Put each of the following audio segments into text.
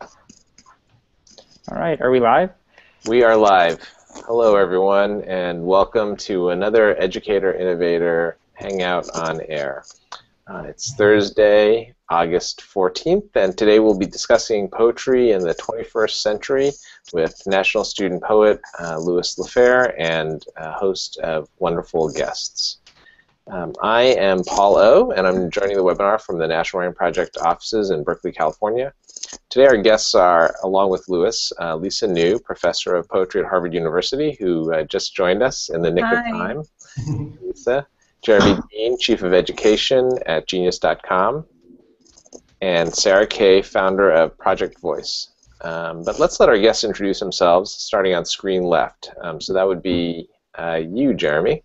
All right, are we live? We are live. Hello, everyone, and welcome to another Educator Innovator Hangout on Air. Uh, it's Thursday, August 14th, and today we'll be discussing poetry in the 21st century with national student poet uh, Louis Lafair and a host of wonderful guests. Um, I am Paul O, and I'm joining the webinar from the National Writing Project offices in Berkeley, California. Today our guests are, along with Louis, uh, Lisa New, professor of poetry at Harvard University, who uh, just joined us in the nick Hi. of time. Lisa. Jeremy Dean, Chief of Education at Genius.com, and Sarah Kay, founder of Project Voice. Um, but let's let our guests introduce themselves, starting on screen left. Um, so that would be uh, you, Jeremy.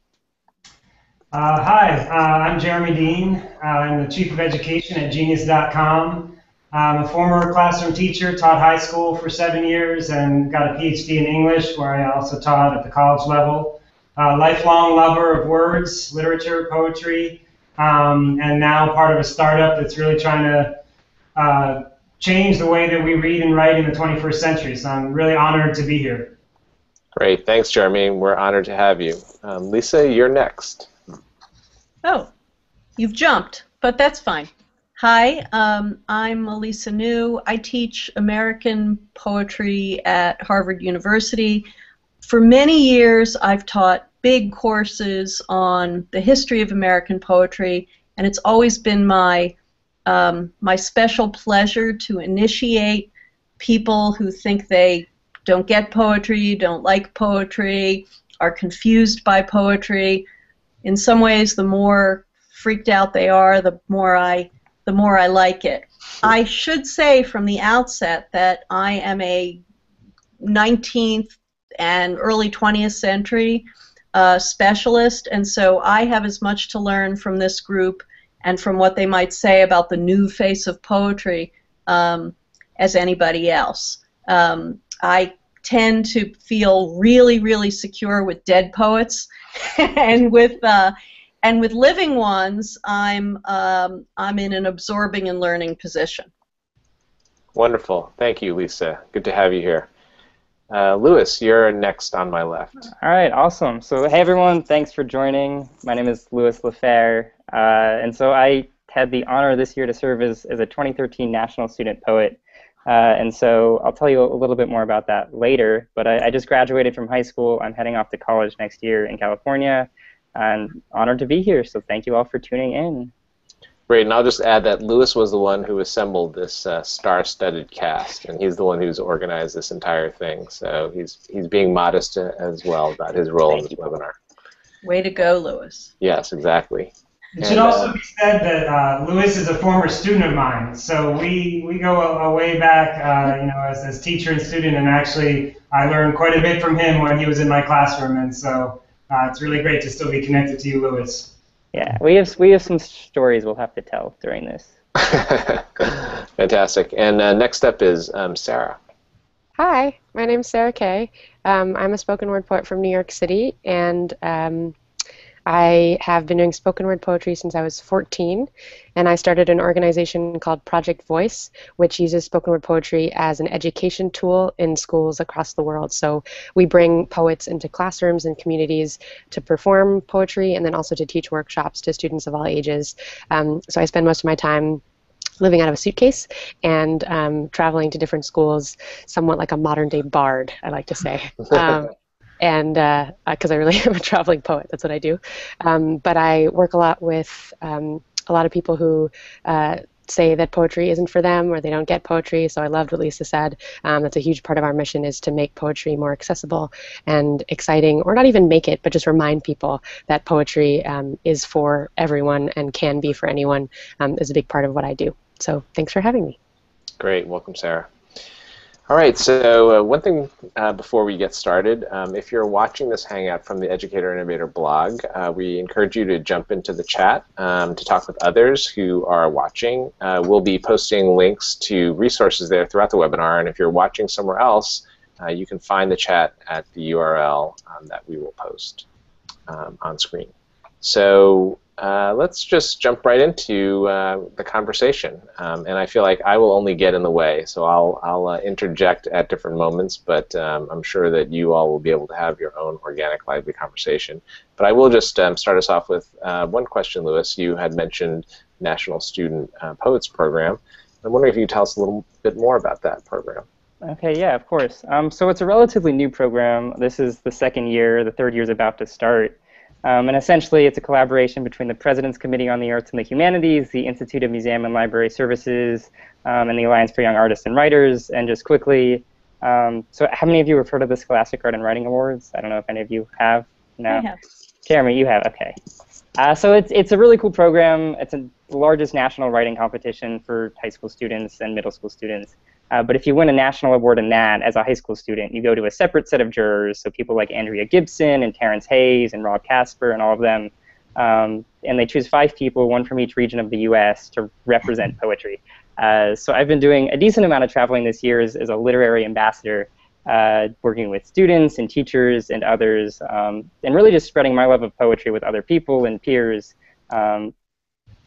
Uh, hi, uh, I'm Jeremy Dean. Uh, I'm the Chief of Education at Genius.com. I'm a former classroom teacher, taught high school for seven years, and got a PhD in English, where I also taught at the college level. Uh, lifelong lover of words, literature, poetry, um, and now part of a startup that's really trying to uh, change the way that we read and write in the 21st century. So I'm really honored to be here. Great, thanks, Jeremy. We're honored to have you. Um, Lisa, you're next. Oh, you've jumped, but that's fine. Hi, um, I'm Elisa New. I teach American poetry at Harvard University. For many years, I've taught big courses on the history of American poetry, and it's always been my um, my special pleasure to initiate people who think they don't get poetry, don't like poetry, are confused by poetry. In some ways, the more freaked out they are, the more I the more I like it. I should say from the outset that I am a 19th and early 20th century uh, specialist, and so I have as much to learn from this group and from what they might say about the new face of poetry um, as anybody else. Um, I tend to feel really, really secure with dead poets, and with uh, and with living ones, I'm um, I'm in an absorbing and learning position. Wonderful. Thank you, Lisa. Good to have you here. Uh, Louis, you're next on my left. All right, awesome. So, hey everyone, thanks for joining. My name is Louis Lafair, uh, and so I had the honor this year to serve as, as a 2013 National Student Poet. Uh, and so I'll tell you a little bit more about that later. But I, I just graduated from high school. I'm heading off to college next year in California, and honored to be here. So thank you all for tuning in. Great, and I'll just add that Louis was the one who assembled this uh, star-studded cast, and he's the one who's organized this entire thing. So he's he's being modest uh, as well about his role in this you. webinar. Way to go, Louis. Yes, exactly. It should And, also uh, be said that uh, Louis is a former student of mine, so we, we go a, a way back, uh, you know, as, as teacher and student, and actually I learned quite a bit from him when he was in my classroom, and so uh, it's really great to still be connected to you, Louis. Yeah, we have we have some stories we'll have to tell during this. Fantastic. And uh, next up is um, Sarah. Hi, my name's Sarah Kay. Um, I'm a spoken word poet from New York City, and um, I have been doing spoken word poetry since I was 14. And I started an organization called Project Voice, which uses spoken word poetry as an education tool in schools across the world. So we bring poets into classrooms and communities to perform poetry and then also to teach workshops to students of all ages. Um, so I spend most of my time living out of a suitcase and um, traveling to different schools, somewhat like a modern day bard, I like to say. Um, and because I really am a traveling poet, that's what I do. Um, but I work a lot with um, a lot of people who uh, say that poetry isn't for them or they don't get poetry. So I loved what Lisa said. Um, that's a huge part of our mission is to make poetry more accessible and exciting, or not even make it, but just remind people that poetry um, is for everyone and can be for anyone. Um, is a big part of what I do. So thanks for having me. Great. Welcome, Sarah. All right, so uh, one thing uh, before we get started, um, if you're watching this Hangout from the Educator Innovator blog, uh, we encourage you to jump into the chat um, to talk with others who are watching. Uh, we'll be posting links to resources there throughout the webinar, and if you're watching somewhere else, uh, you can find the chat at the URL um, that we will post um, on screen. So uh, let's just jump right into uh, the conversation. Um, and I feel like I will only get in the way, so I'll, I'll uh, interject at different moments, but um, I'm sure that you all will be able to have your own organic, lively conversation. But I will just um, start us off with uh, one question, Louis. You had mentioned National Student uh, Poets Program. I'm wondering if you could tell us a little bit more about that program. Okay, yeah, of course. Um, so it's a relatively new program. This is the second year. The third year is about to start. Um, and essentially, it's a collaboration between the President's Committee on the Arts and the Humanities, the Institute of Museum and Library Services, um, and the Alliance for Young Artists and Writers. And just quickly, um, so how many of you have heard of the Scholastic Art and Writing Awards? I don't know if any of you have. No. I have. Jeremy, you have. Okay. Uh, so it's it's a really cool program. It's a, the largest national writing competition for high school students and middle school students. Uh, but if you win a national award in that as a high school student, you go to a separate set of jurors, so people like Andrea Gibson and Terrence Hayes and Rob Casper and all of them. Um, and they choose five people, one from each region of the U.S., to represent poetry. Uh, so I've been doing a decent amount of traveling this year as, as a literary ambassador, uh, working with students and teachers and others, um, and really just spreading my love of poetry with other people and peers. Um,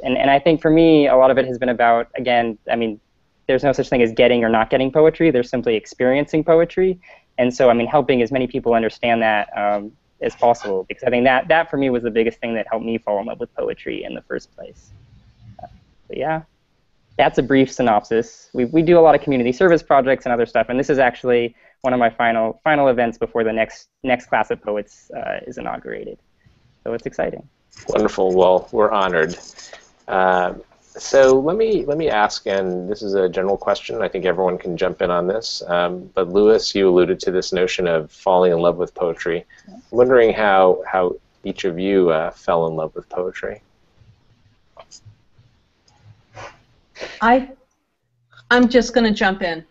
and, and I think for me, a lot of it has been about, again, I mean, there's no such thing as getting or not getting poetry. There's simply experiencing poetry. And so, I mean, helping as many people understand that um, as possible, because I think that that for me was the biggest thing that helped me fall in love with poetry in the first place. Uh, but yeah, that's a brief synopsis. We we do a lot of community service projects and other stuff, and this is actually one of my final final events before the next next class of poets uh, is inaugurated. So it's exciting. Wonderful. Well, we're honored. Uh, so let me let me ask, and this is a general question. I think everyone can jump in on this. Um, but Louis, you alluded to this notion of falling in love with poetry. I'm wondering how how each of you uh, fell in love with poetry. I, I'm just going to jump in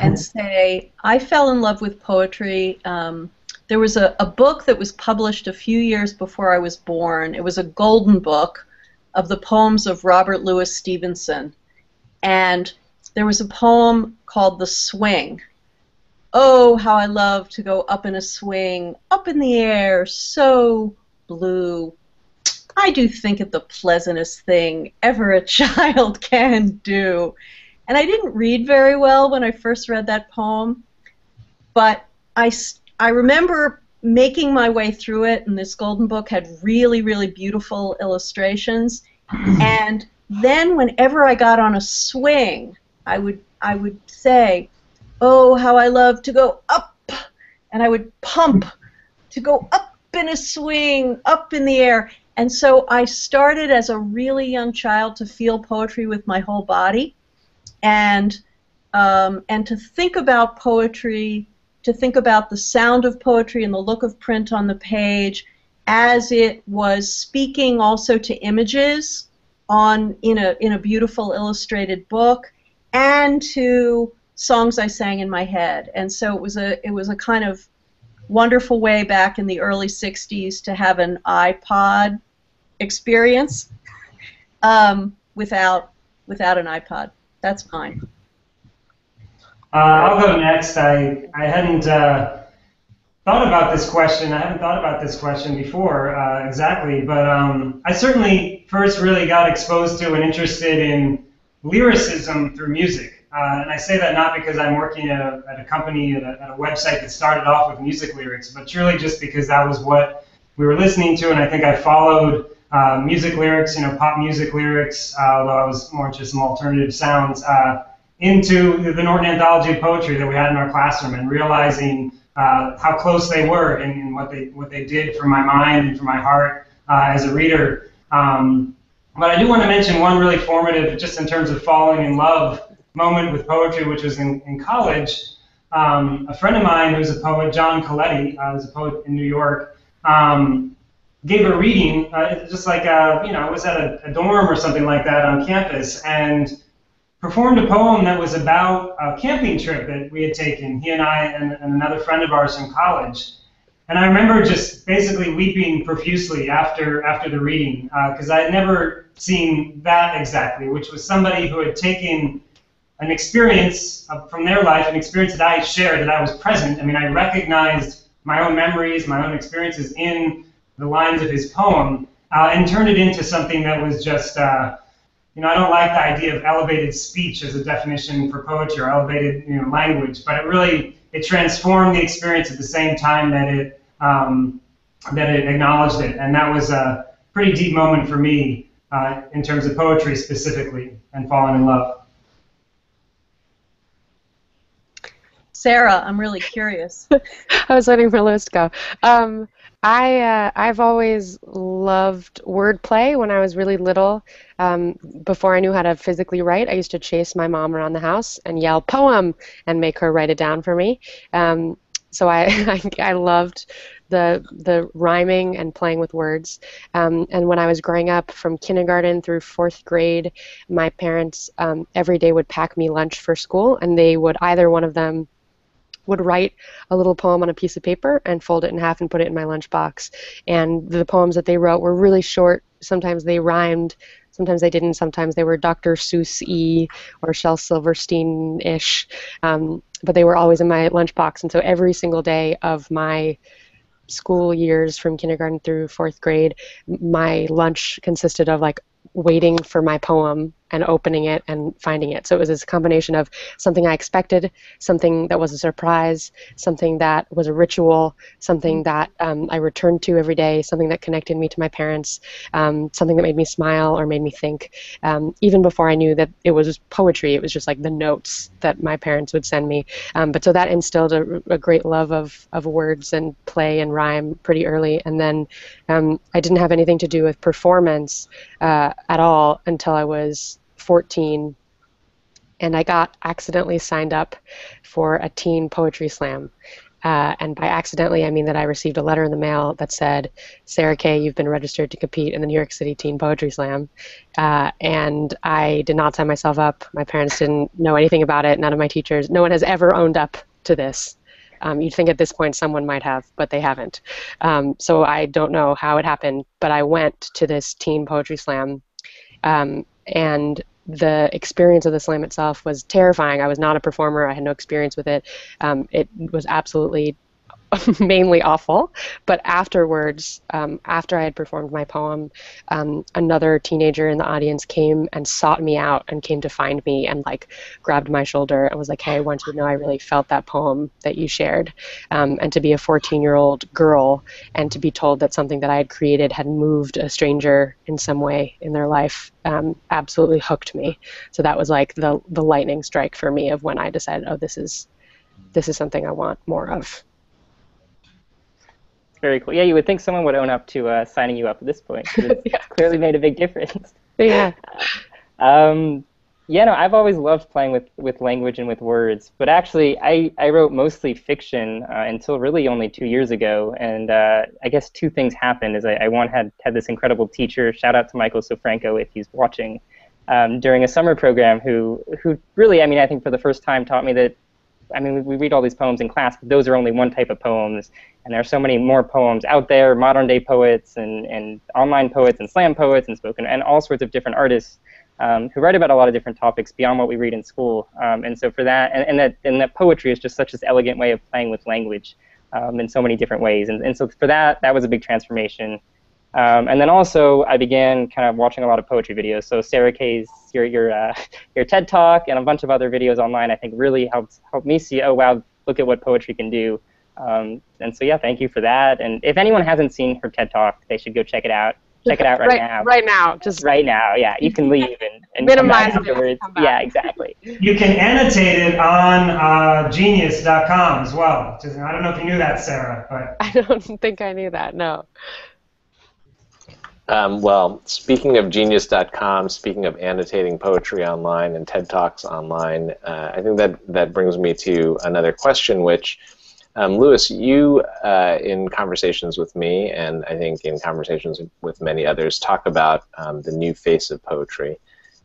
and say I fell in love with poetry. Um, there was a, a book that was published a few years before I was born. It was a golden book of the poems of Robert Louis Stevenson. And there was a poem called The Swing. Oh, how I love to go up in a swing, up in the air, so blue. I do think it the pleasantest thing ever a child can do. And I didn't read very well when I first read that poem, but I, I remember making my way through it, and this golden book had really, really beautiful illustrations. and then whenever I got on a swing, I would I would say, "Oh, how I love to go up," and I would pump to go up in a swing, up in the air. And so I started as a really young child to feel poetry with my whole body, and um, and to think about poetry to think about the sound of poetry and the look of print on the page as it was speaking also to images on in a in a beautiful illustrated book and to songs I sang in my head. And so it was a it was a kind of wonderful way back in the early 60s to have an iPod experience um, without without an iPod. That's fine. Uh, I'll go next. I, I hadn't uh, thought about this question. I haven't thought about this question before uh, exactly, but um, I certainly first really got exposed to and interested in lyricism through music. Uh, and I say that not because I'm working at a, at a company, at a, at a website that started off with music lyrics, but truly just because that was what we were listening to, and I think I followed uh, music lyrics, you know, pop music lyrics, uh, although I was more interested in alternative sounds into the Norton Anthology of Poetry that we had in our classroom and realizing uh, how close they were and, and, what they what they did for my mind and for my heart uh, as a reader. Um, but I do want to mention one really formative, just in terms of falling in love moment with poetry, which was in, in college. Um, a friend of mine who's a poet, John Coletti, uh, who's a poet in New York, um, gave a reading, uh, just like, a, uh, you know, it was at a, a dorm or something like that on campus, and performed a poem that was about a camping trip that we had taken, he and I and, and another friend of ours in college. And I remember just basically weeping profusely after after the reading because uh, I had never seen that exactly, which was somebody who had taken an experience from their life, an experience that I shared, that I was present. I mean, I recognized my own memories, my own experiences in the lines of his poem, uh, and turned it into something that was just, uh, you know, I don't like the idea of elevated speech as a definition for poetry or elevated you know, language, but it really it transformed the experience at the same time that it um, that it acknowledged it, and that was a pretty deep moment for me uh, in terms of poetry specifically and falling in love. Sarah, I'm really curious. I was waiting for Louis to go. Um, I uh, I've always loved wordplay when I was really little. Um, before I knew how to physically write, I used to chase my mom around the house and yell poem and make her write it down for me. Um, so I, I, I loved the the rhyming and playing with words. Um, and when I was growing up, from kindergarten through fourth grade, my parents um, every day would pack me lunch for school, and they would either one of them would write a little poem on a piece of paper and fold it in half and put it in my lunchbox. And the poems that they wrote were really short. Sometimes they rhymed, sometimes they didn't. Sometimes they were Dr. Seuss e or Shel Silverstein ish. Um, but they were always in my lunchbox. And so every single day of my school years from kindergarten through fourth grade, my lunch consisted of like waiting for my poem and opening it and finding it. So it was this combination of something I expected, something that was a surprise, something that was a ritual, something mm-hmm. that um, I returned to every day, something that connected me to my parents, um, something that made me smile or made me think. Um, even before I knew that it was poetry, it was just like the notes that my parents would send me. Um, but so that instilled a, a, great love of, of words and play and rhyme pretty early. And then um, I didn't have anything to do with performance uh, at all until I was 14 and I got accidentally signed up for a teen poetry slam. Uh, and by accidentally, I mean that I received a letter in the mail that said, Sarah Kay, you've been registered to compete in the New York City Teen Poetry Slam. Uh, and I did not sign myself up. My parents didn't know anything about it. None of my teachers, no one has ever owned up to this. Um, you'd think at this point someone might have, but they haven't. Um, so I don't know how it happened, but I went to this teen poetry slam. Um, and the experience of the slam itself was terrifying. I was not a performer. I had no experience with it. Um, it was absolutely mainly awful. But afterwards, um, after I had performed my poem, um, another teenager in the audience came and sought me out and came to find me and like grabbed my shoulder and was like, "Hey, I want you to know I really felt that poem that you shared." Um, and to be a 14-year-old girl and to be told that something that I had created had moved a stranger in some way in their life um, absolutely hooked me. So that was like the the lightning strike for me of when I decided, "Oh, this is." This is something I want more of. Very cool. Yeah, you would think someone would own up to uh, signing you up at this point. It's yeah. clearly made a big difference. Yeah. um, yeah, no, I've always loved playing with, with language and with words, but actually, I, I wrote mostly fiction uh, until really only two years ago, and uh, I guess two things happened. Is I, I one had had this incredible teacher. Shout out to Michael Sofranco if he's watching. Um, during a summer program, who who really, I mean, I think for the first time taught me that I mean, we, read all these poems in class, but those are only one type of poems, and there are so many more poems out there, modern day poets and, and online poets and slam poets and spoken and all sorts of different artists um, who write about a lot of different topics beyond what we read in school. Um, and so for that, and, and, that and that poetry is just such this elegant way of playing with language um, in so many different ways. And, and so for that, that was a big transformation. Um, and then also, I began kind of watching a lot of poetry videos. So Sarah Kay's your your uh, your TED Talk and a bunch of other videos online, I think, really helped helped me see. Oh wow, look at what poetry can do. Um, and so yeah, thank you for that. And if anyone hasn't seen her TED Talk, they should go check it out. Check it out right, right now. Right now, just right now. Yeah, you can leave and, and minimize come afterwards. Come yeah, exactly. You can annotate it on uh, Genius.com as well. I don't know if you knew that, Sarah, but I don't think I knew that. No. Um, well, speaking of Genius.com, speaking of annotating poetry online and TED Talks online, uh, I think that, that brings me to another question, which, um, Louis, you, uh, in conversations with me, and I think in conversations with many others, talk about um, the new face of poetry.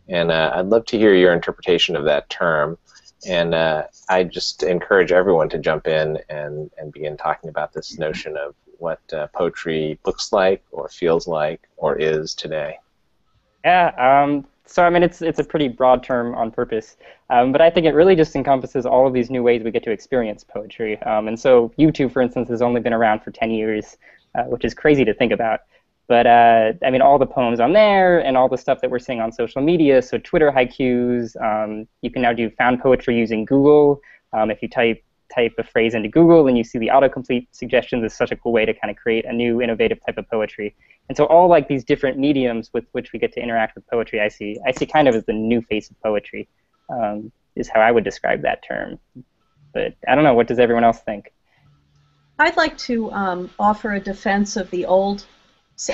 And uh, I'd love to hear your interpretation of that term. And uh, I just encourage everyone to jump in and, and begin talking about this notion of what uh, poetry looks like or feels like or is today? Yeah, um, so I mean it's it's a pretty broad term on purpose, um, but I think it really just encompasses all of these new ways we get to experience poetry. Um, and so YouTube, for instance, has only been around for 10 years, uh, which is crazy to think about. but uh, I mean, all the poems on there and all the stuff that we're seeing on social media. So Twitter haikus. Um, you can now do found poetry using Google. Um, if you type type a phrase into Google and you see the autocomplete suggestions, is such a cool way to kind of create a new innovative type of poetry. And so all like these different mediums with which we get to interact with poetry, I see I see kind of as the new face of poetry, um, is how I would describe that term. But I don't know. What does everyone else think? I'd like to um, offer a defense of the old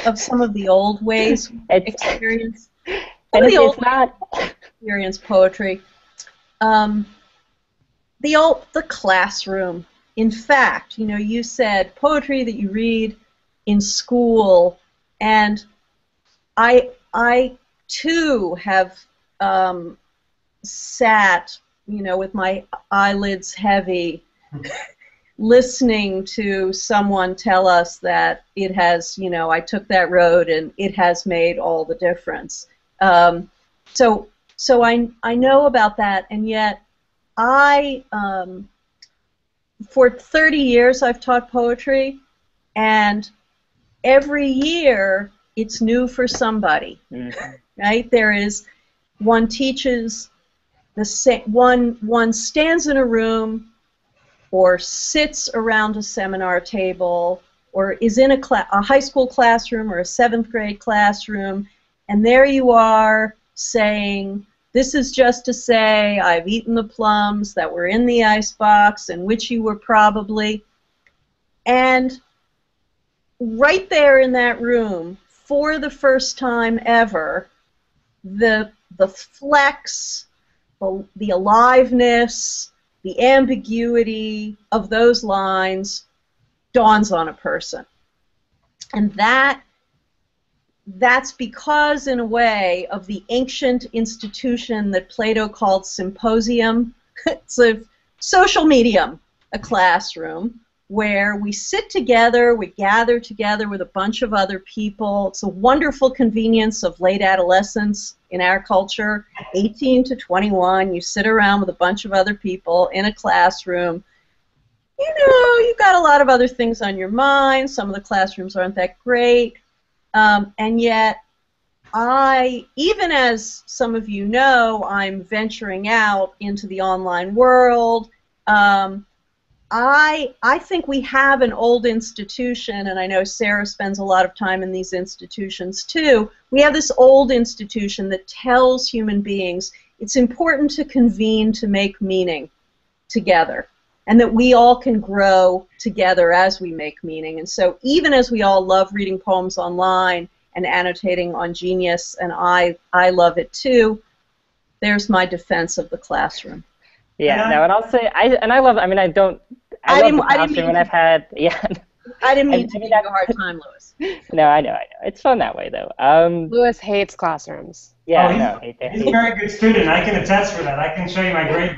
of some of the old ways experience. and the old not experience poetry. Um, the old the classroom. In fact, you know, you said poetry that you read in school, and I I too have um, sat, you know, with my eyelids heavy. listening to someone tell us that it has, you know, I took that road and it has made all the difference. Um, so, so I I know about that, and yet I um, for 30 years I've taught poetry, and every year it's new for somebody. Mm-hmm. Right? There is one teaches the same one one stands in a room or sits around a seminar table or is in a, cl- a high school classroom or a seventh grade classroom, and there you are saying, This is just to say I've eaten the plums that were in the icebox and which you were probably. And right there in that room, for the first time ever, the, the flex, the, the aliveness, the ambiguity of those lines dawns on a person. And that that's because in a way of the ancient institution that Plato called symposium. it's a social medium, a classroom where we sit together, we gather together with a bunch of other people. It's a wonderful convenience of late adolescence in our culture. 18 to 21, you sit around with a bunch of other people in a classroom. You know, you've got a lot of other things on your mind. Some of the classrooms aren't that great. Um, and yet, I, even as some of you know, I'm venturing out into the online world. Um, I I think we have an old institution, and I know Sarah spends a lot of time in these institutions too. We have this old institution that tells human beings it's important to convene to make meaning together, and that we all can grow together as we make meaning. And so, even as we all love reading poems online and annotating on Genius, and I I love it too. There's my defense of the classroom. Yeah, no, and I'll say I and I love. I mean, I don't I, I love didn't, the classroom, and I've had yeah. I didn't mean I, to give you a hard time, Louis. no, I know, I know. It's fun that way, though. Um, Louis hates classrooms. Yeah, oh, he's, no, hate, he's a very good student. I can attest for that. I can show you my grade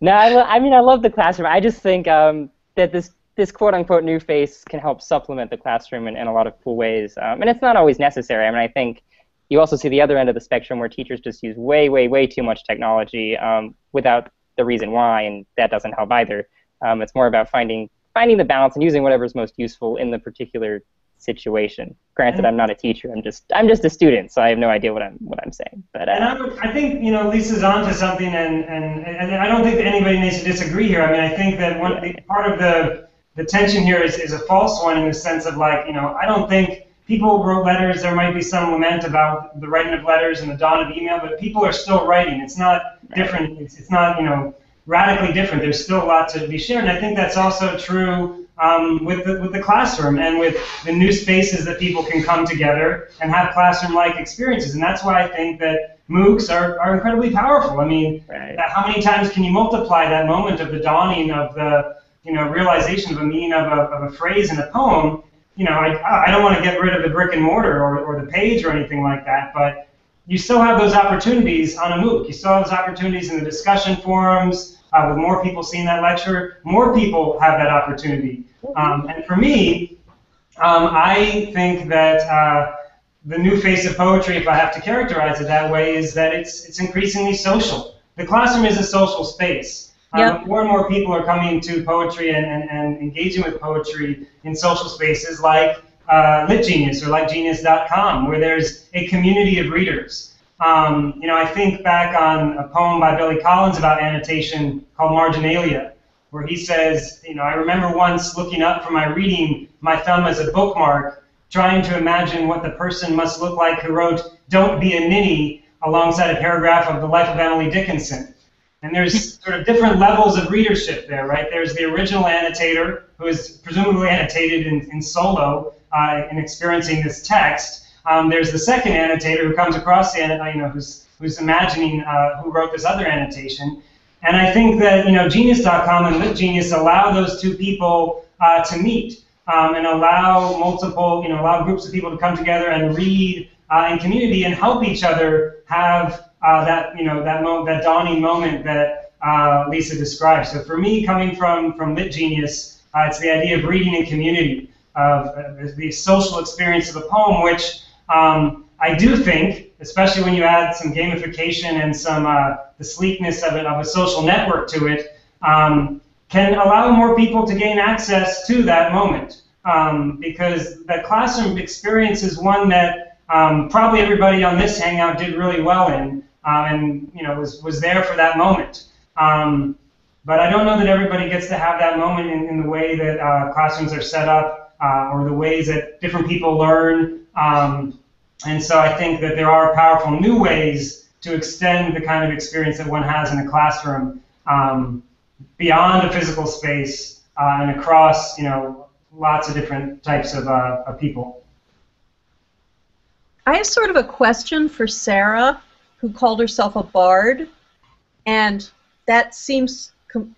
no, I, lo- I mean, I love the classroom. I just think um, that this this quote unquote new face can help supplement the classroom in, in a lot of cool ways. Um, and it's not always necessary. I mean, I think you also see the other end of the spectrum where teachers just use way, way, way too much technology um, without the reason why, and that doesn't help either. Um, it's more about finding finding the balance and using whatever is most useful in the particular situation. Granted, mm-hmm. I'm not a teacher. I'm just I'm just a student, so I have no idea what I'm what I'm saying. But uh, and I, I think you know Lisa's onto something, and, and and I don't think that anybody needs to disagree here. I mean, I think that one part of the the tension here is, is a false one in the sense of like you know I don't think people wrote letters. There might be some lament about the writing of letters and the dawn of email, but people are still writing. It's not different. It's, it's not you know radically different. There's still a lot to be shared, and I think that's also true um, with the with the classroom and with the new spaces that people can come together and have classroom-like experiences. And that's why I think that MOOCs are, are incredibly powerful. I mean, right. how many times can you multiply that moment of the dawning of the you know realization of a meaning of a, of a phrase in a poem? You know, I, I don't want to get rid of the brick and mortar or, or the page or anything like that, but you still have those opportunities on a MOOC. You still have those opportunities in the discussion forums, uh, with more people seeing that lecture, more people have that opportunity. Um, and for me, um, I think that uh, the new face of poetry, if I have to characterize it that way, is that it's, it's increasingly social. The classroom is a social space. Um. More and more people are coming to poetry and, and, and engaging with poetry in social spaces like uh, Lit Genius or LitGenius.com, where there's a community of readers. Um, you know, I think back on a poem by Billy Collins about annotation called Marginalia, where he says, you know, I remember once looking up from my reading my thumb as a bookmark, trying to imagine what the person must look like who wrote "Don't be a ninny" alongside a paragraph of the life of Emily Dickinson. And there's sort of different levels of readership there, right? There's the original annotator, who is presumably annotated in, in solo uh, in experiencing this text. Um, there's the second annotator who comes across the, you know, who's, who's imagining uh, who wrote this other annotation. And I think that, you know, Genius.com and LitGenius allow those two people uh, to meet um, and allow multiple, you know, allow groups of people to come together and read uh, in community and help each other have uh, that you know that mo- that dawning moment that uh, Lisa described. So for me, coming from from Lit Genius, uh, it's the idea of reading in community, of the social experience of the poem, which um, I do think, especially when you add some gamification and some uh, the sleekness of it of a social network to it, um, can allow more people to gain access to that moment. Um, because the classroom experience is one that um, probably everybody on this hangout did really well in um, and you know was was there for that moment. Um, but I don't know that everybody gets to have that moment in, in the way that uh, classrooms are set up uh, or the ways that different people learn. Um, and so I think that there are powerful new ways to extend the kind of experience that one has in a classroom um, beyond a physical space uh, and across, you know, lots of different types of, uh, of people. I have sort of a question for Sarah who called herself a bard, and that seems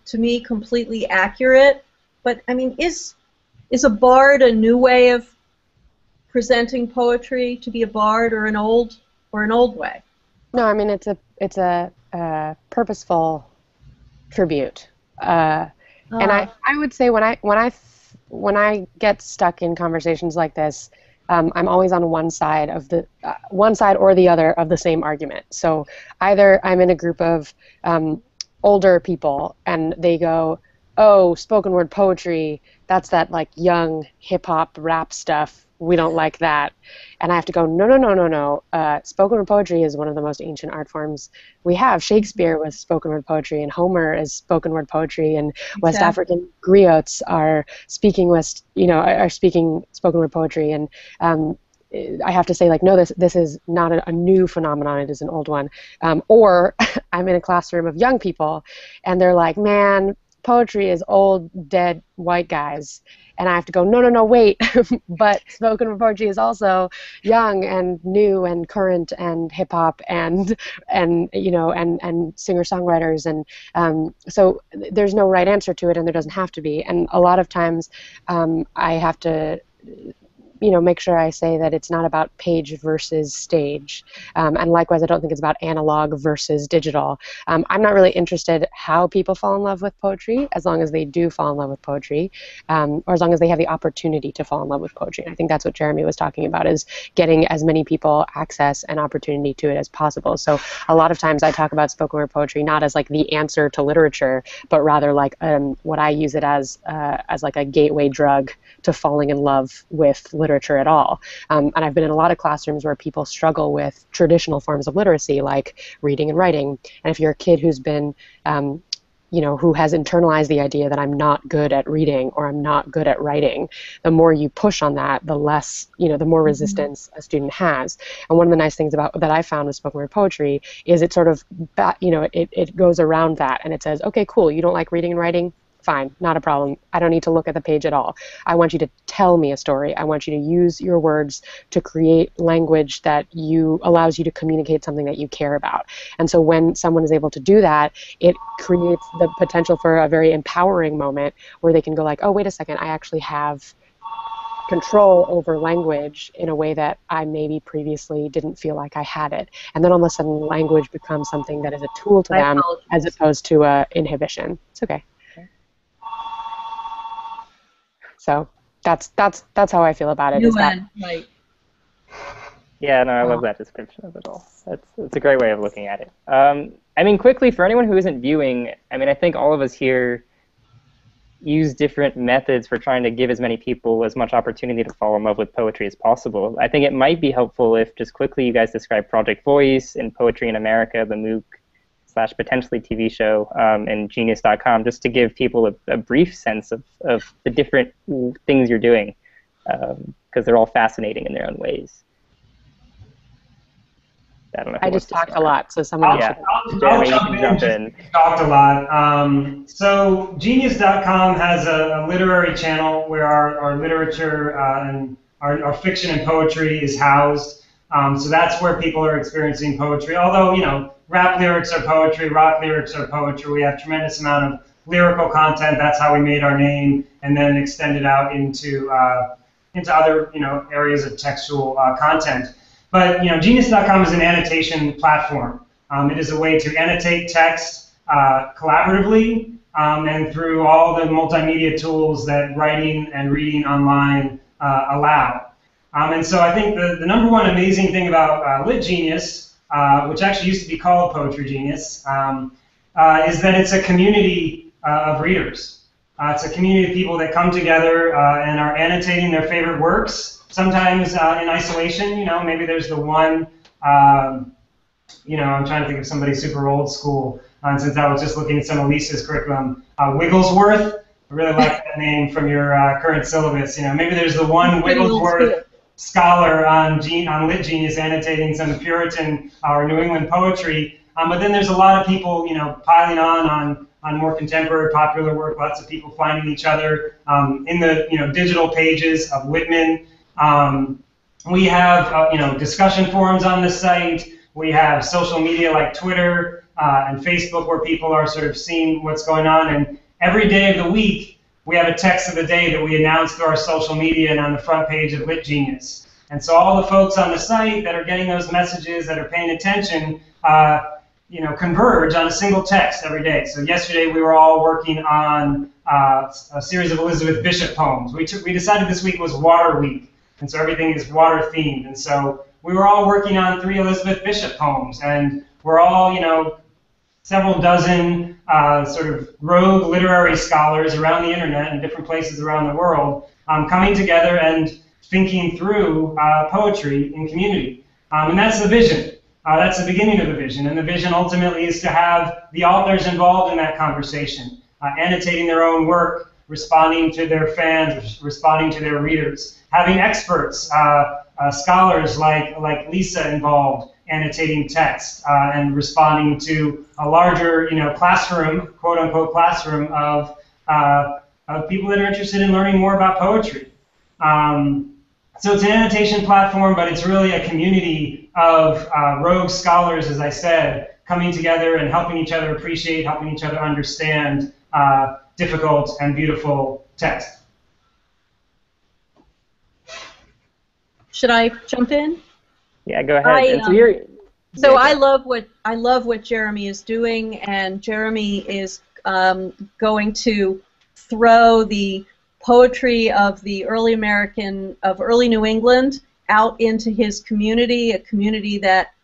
to me completely accurate. But I mean, is is a bard a new way of presenting poetry to be a bard, or an old or an old way? No, I mean it's a it's a, purposeful tribute, uh, uh, and I ah. I would say when I when I when I get stuck in conversations like this, um, I'm always on one side of the uh, one side or the other of the same argument. So either I'm in a group of um, older people and they go, "Oh, spoken word poetry, that's that like young hip hop rap stuff we don't like that. And I have to go, no, no, no, no, no. Uh, spoken word poetry is one of the most ancient art forms we have. Shakespeare was spoken word poetry, and Homer is spoken word poetry, and West African griots are speaking West, you know, are speaking spoken word poetry. And um, I have to say, like, no, this this is not a, a new phenomenon. It is an old one. Um, or I'm in a classroom of young people, and they're like, man, poetry is old, dead white guys and I have to go, no, no, no, wait. but spoken poetry is also young and new and current and hip hop and and you know and and singer songwriters and um, so there's no right answer to it and there doesn't have to be. And a lot of times um, I have to you know make sure I say that it's not about page versus stage, um, and likewise I don't think it's about analog versus digital. Um, I'm not really interested how people fall in love with poetry, as long as they do fall in love with poetry, um, or as long as they have the opportunity to fall in love with poetry. And I think that's what Jeremy was talking about: is getting as many people access and opportunity to it as possible. So a lot of times I talk about spoken word poetry not as like the answer to literature, but rather like um, what I use it as uh, as like a gateway drug to falling in love with literature literature at all. Um, and I've been in a lot of classrooms where people struggle with traditional forms of literacy, like reading and writing. And if you're a kid who's been um, you know, who has internalized the idea that I'm not good at reading or I'm not good at writing, the more you push on that, the less, you know, the more mm-hmm. resistance a student has. And one of the nice things about that I found with spoken word poetry is it sort of, you know, it, it goes around that and it says, okay, cool, you don't like reading and writing, fine, not a problem. I don't need to look at the page at all. I want you to tell me a story. I want you to use your words to create language that you allows you to communicate something that you care about. And so when someone is able to do that, it creates the potential for a very empowering moment where they can go like, "Oh, wait a second, I actually have control over language in a way that I maybe previously didn't feel like I had it. And then all of a sudden, language becomes something that is a tool to them as opposed to a inhibition. It's okay. So that's that's that's how I feel about it. that, right. Yeah, no, I love that description of it all. That's it's a great way of looking at it. Um, I mean, quickly for anyone who isn't viewing, I mean, I think all of us here use different methods for trying to give as many people as much opportunity to fall in love with poetry as possible. I think it might be helpful if just quickly you guys describe Project Voice and Poetry in America, the MOOC slash potentially TV show, um, and Genius.com, just to give people a, a, brief sense of, of the different things you're doing, because um, they're all fascinating in their own ways. I don't know. I just talked a lot, so someone else. Yeah, I'll, Jeremy, I'll you can jump in. Talked a lot. Um, so Genius.com has a, a, literary channel where our, our literature uh, and our, our fiction and poetry is housed. Um, so that's where people are experiencing poetry. Although you know, rap lyrics are poetry, rock lyrics are poetry. We have tremendous amount of lyrical content. That's how we made our name, and then extended out into uh, into other you know areas of textual uh, content. But you know, Genius.com is an annotation platform. Um, it is a way to annotate text uh, collaboratively um, and through all the multimedia tools that writing and reading online uh, allow. Um, and so I think the, the number one amazing thing about uh, Lit Genius, uh, which actually used to be called Poetry Genius, um, uh, is that it's a community uh, of readers. it's a community of people that come together and are annotating their favorite works sometimes uh, in isolation, you know, maybe there's the one, um, you know, I'm trying to think of somebody super old school. Uh, since I was just looking at some of Lisa's curriculum, uh, Wigglesworth. I really like that name from your uh, current syllabus. You know, maybe there's the one Wigglesworth scholar on, Gene, on Lit Genius annotating some Puritan or New England poetry. Um, but then there's a lot of people, you know, piling on on on more contemporary popular work. Lots of people finding each other um, in the you know digital pages of Whitman. Um, we have uh, you know discussion forums on the site. We have social media like Twitter uh, and Facebook where people are sort of seeing what's going on. And every day of the week, we have a text of the day that we announce through our social media and on the front page of Lit Genius. And so all the folks on the site that are getting those messages, that are paying attention, uh, you know, converge on a single text every day. So yesterday we were all working on uh, a series of Elizabeth Bishop poems. We, took, we decided this week was Water Week. And so everything is water themed. And so we were all working on three Elizabeth Bishop poems, and we're all, you know, several dozen uh, sort of rogue literary scholars around the internet and different places around the world um, coming together and thinking through uh, poetry in community. Um, and that's the vision. Uh, that's the beginning of the vision. And the vision ultimately is to have the authors involved in that conversation, uh, annotating their own work, responding to their fans, responding to their readers, having experts, uh, uh, scholars like, like Lisa involved, annotating text uh, and responding to a larger, you know, classroom, quote unquote classroom of, uh, of people that are interested in learning more about poetry. Um, so it's an annotation platform, but it's really a community of uh, rogue scholars, as I said, coming together and helping each other appreciate, helping each other understand uh, difficult and beautiful text. Should I jump in? Yeah, go ahead. I, um, so, so yeah, I love what I love what Jeremy is doing, and Jeremy is um, going to throw the poetry of the early American of early New England out into his community, a community that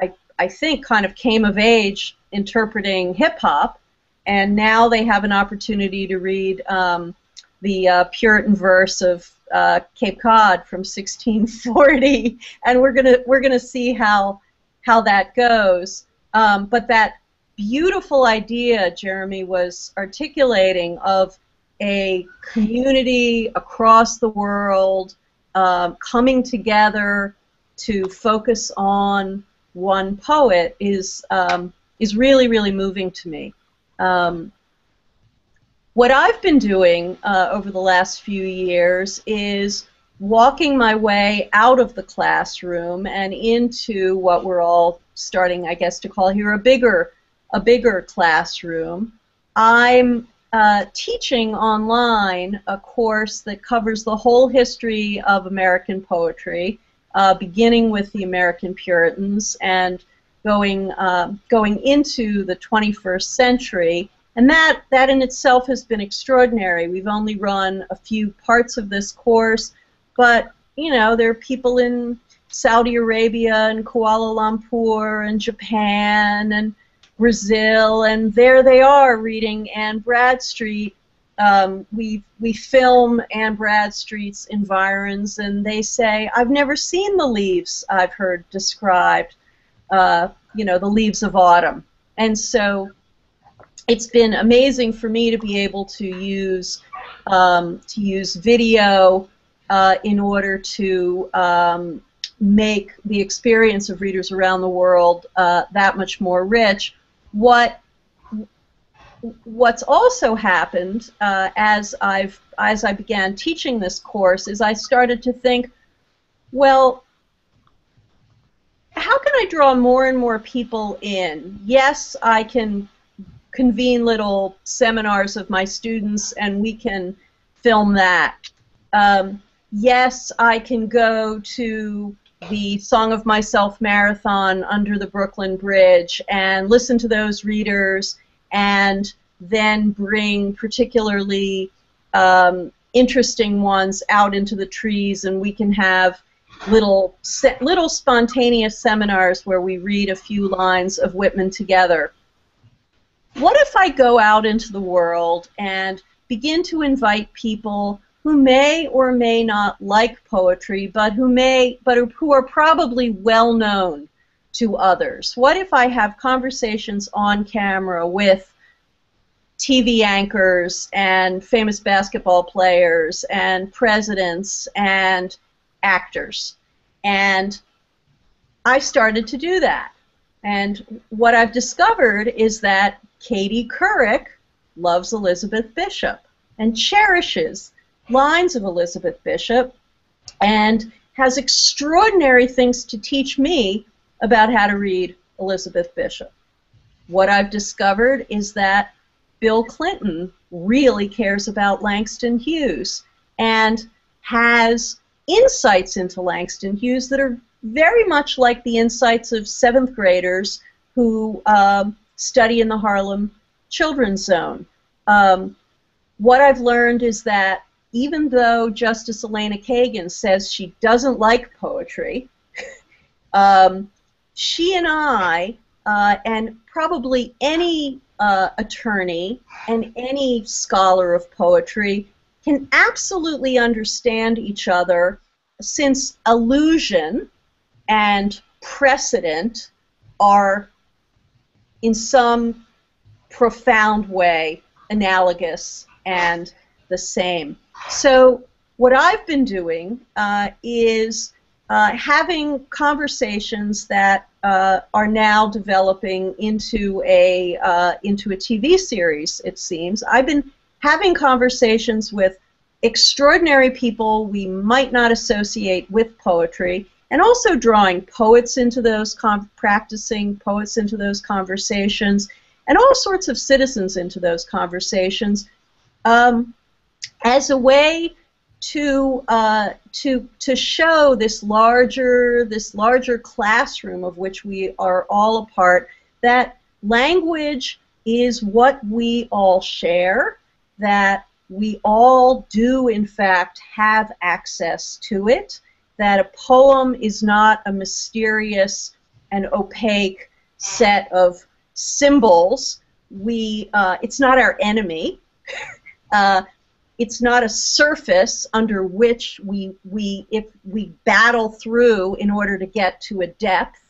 I I think kind of came of age interpreting hip hop, and now they have an opportunity to read um, the uh, Puritan verse of uh, Cape Cod from 1640, and we're gonna we're gonna see how how that goes. Um, but that beautiful idea Jeremy was articulating of a community across the world um, coming together to focus on one poet is um, is really really moving to me. Um, what I've been doing uh, over the last few years is walking my way out of the classroom and into what we're all starting, I guess, to call here a bigger, a bigger classroom. I'm uh, teaching online a course that covers the whole history of American poetry, uh, beginning with the American Puritans and going uh, going into the 21st century and that, that in itself has been extraordinary. We've only run a few parts of this course, but you know, there are people in Saudi Arabia and Kuala Lumpur and Japan and Brazil, and there they are reading Anne Bradstreet um, we we film Anne Bradstreet's environs, and they say, "I've never seen the leaves I've heard described." Uh, you know, the leaves of autumn, and so it's been amazing for me to be able to use um, to use video uh, in order to um, make the experience of readers around the world uh, that much more rich. What what's also happened uh, as I've as I began teaching this course is I started to think, well, how can I draw more and more people in? Yes, I can convene little seminars of my students and we can film that. Um, yes, I can go to the Song of Myself marathon under the Brooklyn Bridge and listen to those readers and then bring particularly um, interesting ones out into the trees, and we can have little little spontaneous seminars where we read a few lines of Whitman together. What if I go out into the world and begin to invite people who may or may not like poetry, but who may, but who are probably well known to others? What if I have conversations on camera with TV anchors and famous basketball players and presidents and actors. And I started to do that. And what I've discovered is that Katie Couric loves Elizabeth Bishop and cherishes lines of Elizabeth Bishop and has extraordinary things to teach me about how to read Elizabeth Bishop. What I've discovered is that Bill Clinton really cares about Langston Hughes and has insights into Langston Hughes that are very much like the insights of seventh graders who um, study in the Harlem Children's Zone. Um, what I've learned is that even though Justice Elena Kagan says she doesn't like poetry, um, she and I, uh, and probably any uh, attorney and any scholar of poetry can absolutely understand each other since allusion and precedent are in some profound way analogous and the same. So what I've been doing uh, is uh, having conversations that uh, are now developing into a uh, into a TV series. It seems I've been having conversations with extraordinary people we might not associate with poetry, and also drawing poets into those practicing poets into those conversations, and all sorts of citizens into those conversations, um, as a way to uh, to to show this larger this larger classroom of which we are all a part that language is what we all share that we all do in fact have access to it that a poem is not a mysterious and opaque set of symbols we uh, it's not our enemy uh, it's not a surface under which we, we if we battle through in order to get to a depth.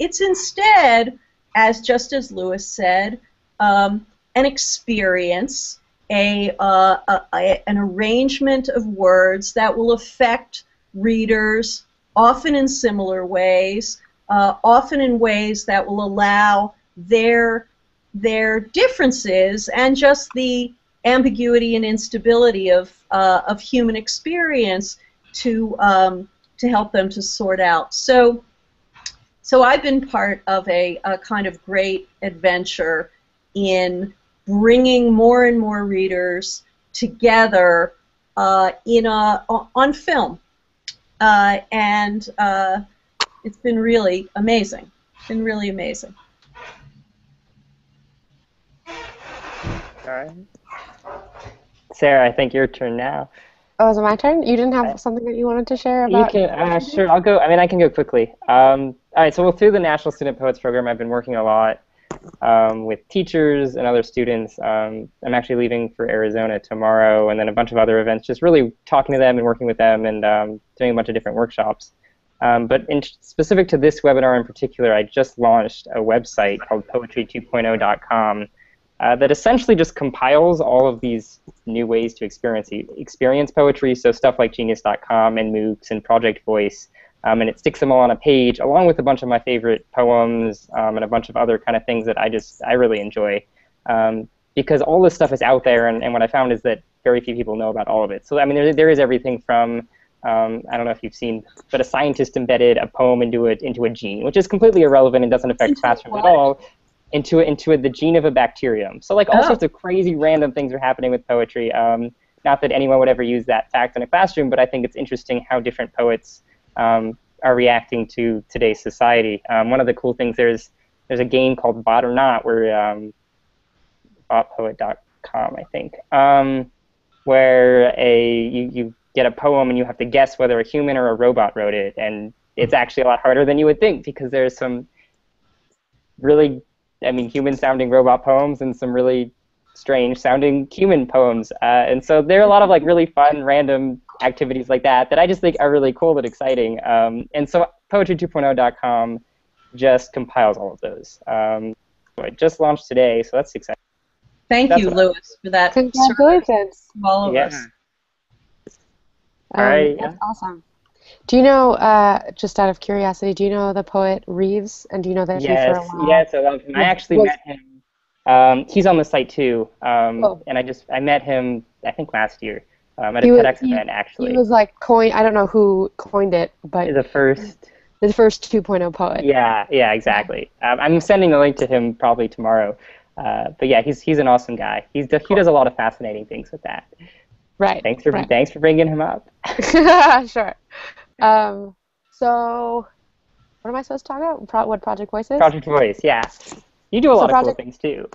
It's instead, as just as Louis said, um, an experience, a, uh, a, a, an arrangement of words that will affect readers, often in similar ways, uh, often in ways that will allow their their differences and just the ambiguity and instability of, uh, of human experience to, um, to help them to sort out. So, so I've been part of a, a kind of great adventure in bringing more and more readers together uh, in a, on film. Uh, and uh, it's been really amazing. It's been really amazing. All right. Sarah, I think your turn now. Oh, is it my turn? You didn't have something that you wanted to share about? You can, uh, sure. I'll go. I mean, I can go quickly. Um, all right. So, well, through the National Student Poets Program, I've been working a lot um, with teachers and other students. Um, I'm actually leaving for Arizona tomorrow, and then a bunch of other events. Just really talking to them and working with them, and um, doing a bunch of different workshops. Um, but in specific to this webinar in particular, I just launched a website called poetry2.0.com uh, that essentially just compiles all of these new ways to experience experience poetry. So stuff like Genius.com and MOOCs and Project Voice, um, and it sticks them all on a page, along with a bunch of my favorite poems um, and a bunch of other kind of things that I just I really enjoy. Um, because all this stuff is out there, and, and what I found is that very few people know about all of it. So I mean, there, there is everything from um, I don't know if you've seen, but a scientist embedded a poem into a into a gene, which is completely irrelevant and doesn't affect classrooms at all into into the gene of a bacterium. So like all oh. sorts of crazy random things are happening with poetry. Um, not that anyone would ever use that fact in a classroom, but I think it's interesting how different poets um, are reacting to today's society. Um, one of the cool things there's there's a game called Bot or Not where um, botpoet.com I think um, where a you, you get a poem and you have to guess whether a human or a robot wrote it, and it's actually a lot harder than you would think because there's some really I mean, human-sounding robot poems and some really strange-sounding human poems. Uh, and so there are a lot of like really fun, random activities like that that I just think are really cool and exciting. Um, and so poetry2.0.com just compiles all of those. Um, so it just launched today, so that's exciting. Thank that's you, Louis, for that. Congratulations. All of yeah. us. All right. Um, that's awesome. Do you know, uh, just out of curiosity, do you know the poet Reeves? And do you know that yes, for a while? Yes, I love him. I actually met him. Um, he's on the site too, um, oh. and I just I met him I think last year um, at a was, TEDx he, event actually. He was like coin. I don't know who coined it, but the first. The first 2.0 poet. Yeah, yeah, exactly. Um, I'm sending a link to him probably tomorrow. Uh, but yeah, he's he's an awesome guy. He's cool. he does a lot of fascinating things with that. Right. Thanks for right. thanks for bringing him up. sure. Um, so, what am I supposed to talk about? Pro- what Project Voice is? Project Voice, yeah. You do a so lot Project, of cool things too.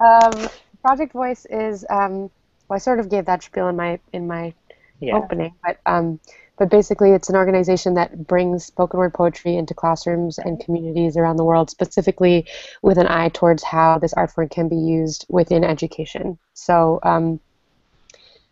um, Project Voice is, um, well, I sort of gave that spiel in my in my yeah. opening, but um, but basically, it's an organization that brings spoken word poetry into classrooms and communities around the world, specifically with an eye towards how this art form can be used within education. So, um,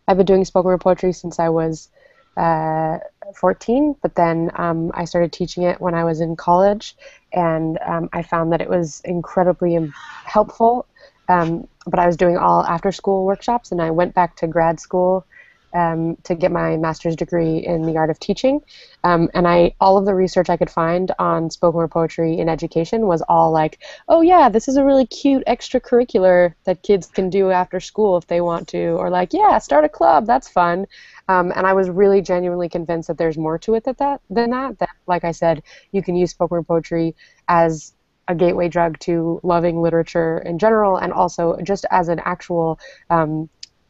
I've been doing spoken word poetry since I was uh, 14, but then um, I started teaching it when I was in college, and um, I found that it was incredibly helpful. Um, but I was doing all after school workshops, and I went back to grad school um, to get my master's degree in the art of teaching. Um, and I, all of the research I could find on spoken word poetry in education was all like, oh yeah, this is a really cute extracurricular that kids can do after school if they want to, or like, yeah, start a club, that's fun. Um, and I was really genuinely convinced that there's more to it that, that than that. That, like I said, you can use spoken word poetry as a gateway drug to loving literature in general, and also just as an actual um,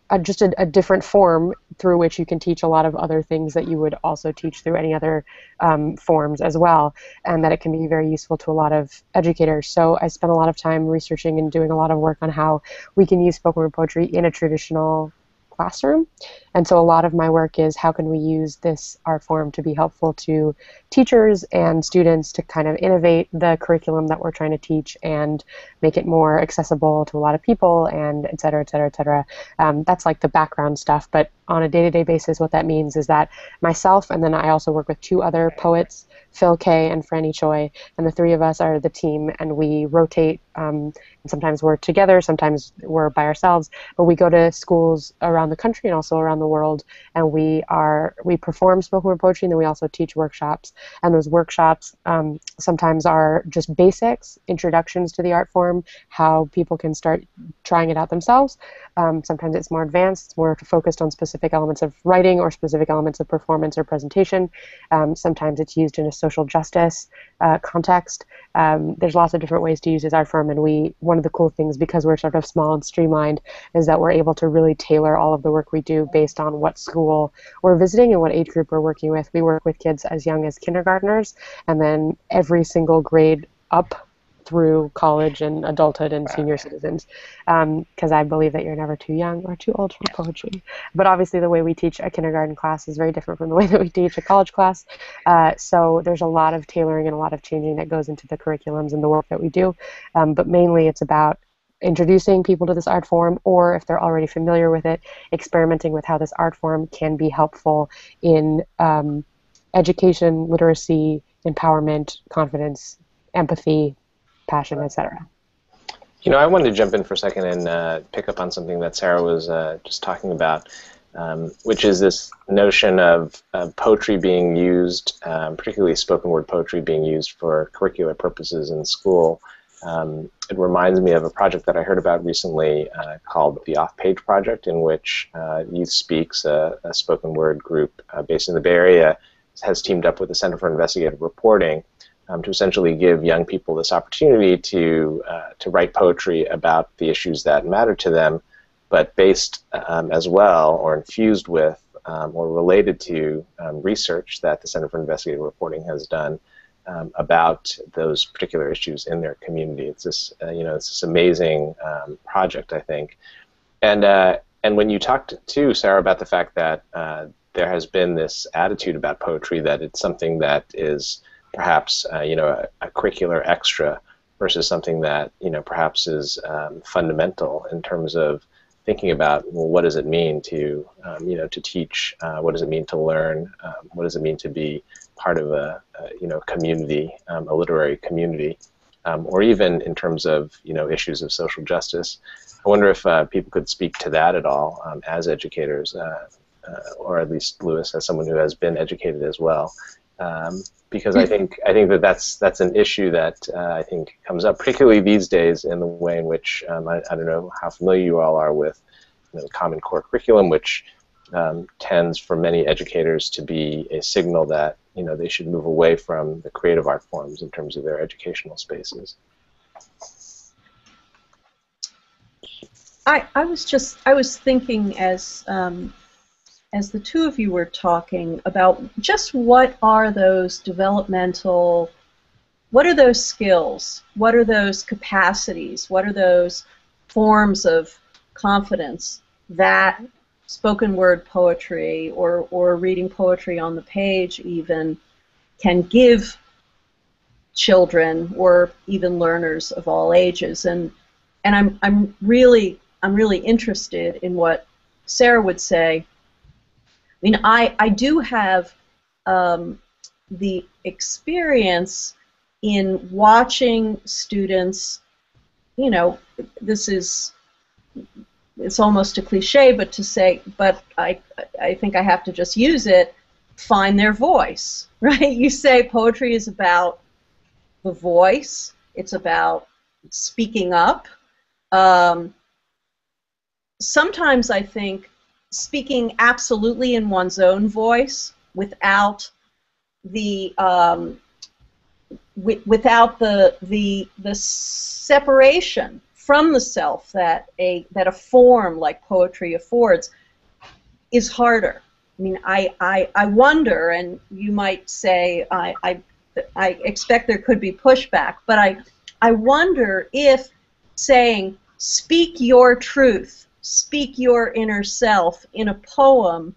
a, just a, a, different form through which you can teach a lot of other things that you would also teach through any other um, forms as well, and that it can be very useful to a lot of educators. So I spent a lot of time researching and doing a lot of work on how we can use spoken word poetry in a traditional classroom. And so a lot of my work is how can we use this art form to be helpful to teachers and students to kind of innovate the curriculum that we're trying to teach and make it more accessible to a lot of people and et cetera, et cetera, et cetera. Um, that's like the background stuff. But on a day-to-day basis, what that means is that myself and then I also work with two other poets Phil Kaye and Franny Choi, and the three of us are the team, and we rotate. Um, and sometimes we're together, sometimes we're by ourselves, but we go to schools around the country and also around the world, and we are we perform spoken word poetry, and then we also teach workshops. And those workshops um, sometimes are just basics, introductions to the art form, how people can start trying it out themselves. Um, sometimes it's more advanced, it's more focused on specific elements of writing or specific elements of performance or presentation. Um, sometimes it's used in a social justice uh, context. Um, there's lots of different ways to use this art form, Um, and we one of the cool things because we're sort of small and streamlined is that we're able to really tailor all of the work we do based on what school we're visiting and what age group we're working with. We work with kids as young as kindergartners, and then every single grade up through college and adulthood and senior citizens because um, I believe that you're never too young or too old for poetry. But obviously, the way we teach a kindergarten class is very different from the way that we teach a college class. Uh, so there's a lot of tailoring and a lot of changing that goes into the curriculums and the work that we do. Um, but mainly, it's about introducing people to this art form, or if they're already familiar with it, experimenting with how this art form can be helpful in um, education, literacy, empowerment, confidence, empathy, passion, etc. You know, I wanted to jump in for a second and uh, pick up on something that Sarah was uh, just talking about, um, which is this notion of, of poetry being used, um, particularly spoken word poetry being used for curricular purposes in school. Um, it reminds me of a project that I heard about recently uh, called the Off Page Project, in which uh, Youth Speaks, a, a spoken word group uh, based in the Bay Area, has teamed up with the Center for Investigative Reporting um, to essentially give young people this opportunity to uh, to write poetry about the issues that matter to them, but based um, as well or infused with um, or related to um, research that the Center for Investigative Reporting has done um, about those particular issues in their community. It's this uh, you know it's this amazing um, project I think, and uh, and when you talked to Sarah about the fact that uh, there has been this attitude about poetry that it's something that is perhaps uh, you know a, a, curricular extra versus something that you know perhaps is um, fundamental in terms of thinking about well, what does it mean to um, you know to teach uh, what does it mean to learn um, what does it mean to be part of a, a you know community um, a literary community um, or even in terms of you know issues of social justice I wonder if uh, people could speak to that at all um, as educators uh, uh, or at least Louis as someone who has been educated as well. Um, because I think I think that that's that's an issue that uh, I think comes up particularly these days in the way in which um, I, I, don't know how familiar you all are with you know, the Common Core curriculum, which um, tends for many educators to be a signal that you know they should move away from the creative art forms in terms of their educational spaces. I, I was just I was thinking as um, as the two of you were talking about just what are those developmental, what are those skills? What are those capacities? What are those forms of confidence that spoken word poetry or, or reading poetry on the page even can give children or even learners of all ages and and I'm I'm really I'm really interested in what Sarah would say mean, I, I do have um, the experience in watching students, you know, this is, it's almost a cliche, but to say, but I, I think I have to just use it, find their voice, right? You say poetry is about the voice, it's about speaking up. Um, sometimes I think speaking absolutely in one's own voice without the um, w- without the the the separation from the self that a that a form like poetry affords is harder. I mean, I, I, I wonder, and you might say I, I, I expect there could be pushback, but I, I wonder if saying speak your truth speak your inner self in a poem,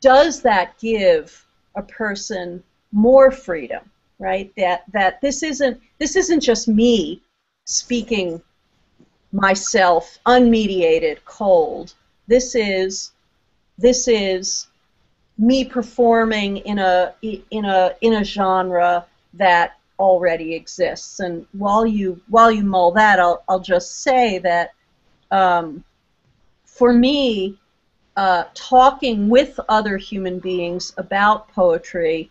does that give a person more freedom, right? That that this isn't this isn't just me speaking myself unmediated, cold. This is this is me performing in a in a in a genre that already exists. And while you while you mull that, I'll I'll just say that um, for me, uh, talking with other human beings about poetry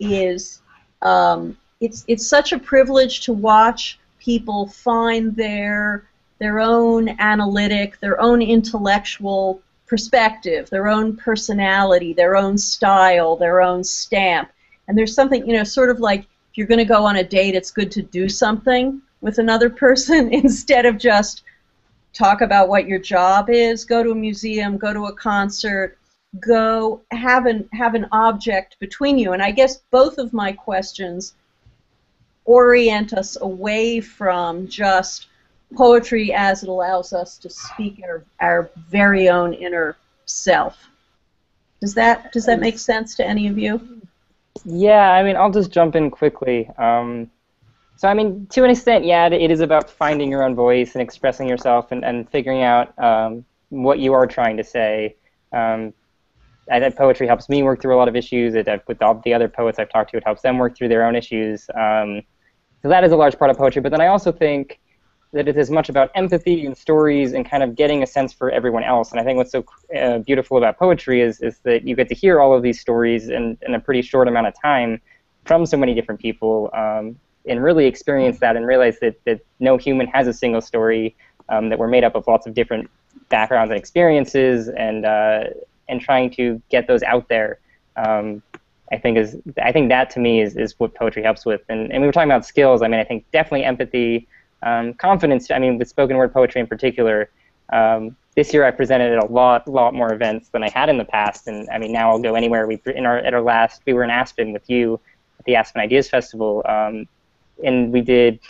is um, it's it's such a privilege to watch people find their their own analytic, their own intellectual perspective, their own personality, their own style, their own stamp. And there's something, you know, sort of like if you're going to go on a date, it's good to do something with another person instead of just talk about what your job is, go to a museum, go to a concert, go have an have an object between you. And I guess both of my questions orient us away from just poetry as it allows us to speak our, our very own inner self. Does that does that make sense to any of you? Yeah, I mean, I'll just jump in quickly. Um, so, I mean, to an extent, yeah, it is about finding your own voice and expressing yourself and, and figuring out um, what you are trying to say. Um, I think poetry helps me work through a lot of issues. It, with all the other poets I've talked to, it helps them work through their own issues. Um, so that is a large part of poetry. But then I also think that it is much about empathy and stories and kind of getting a sense for everyone else. And I think what's so uh, beautiful about poetry is, is that you get to hear all of these stories in, in a pretty short amount of time from so many different people um, and really experience that and realize that, that no human has a single story, um, that we're made up of lots of different backgrounds and experiences and, uh, and trying to get those out there. Um, I think is I think that to me is, is what poetry helps with. And, and we were talking about skills. I mean, I think definitely empathy, um, confidence, I mean, with spoken word poetry in particular, um, this year I presented at a lot, lot more events than I had in the past, and I mean now I'll go anywhere. We in our at our last we were in Aspen with you at the Aspen Ideas Festival, um, and we did